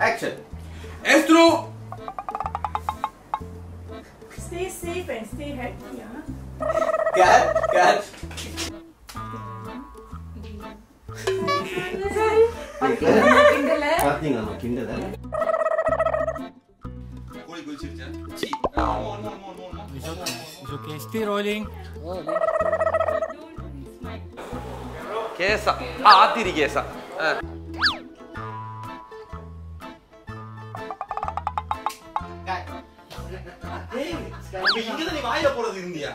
Action Astro! Stay safe and stay happy. Huh? Cut cut பாத்தீங்களா கிண்டல கோழி குதிச்சிருச்சா சீ ஆ, more, more, more, more, more. It's அப்ப இங்கதான் நீ வாயில போறது இருந்தியா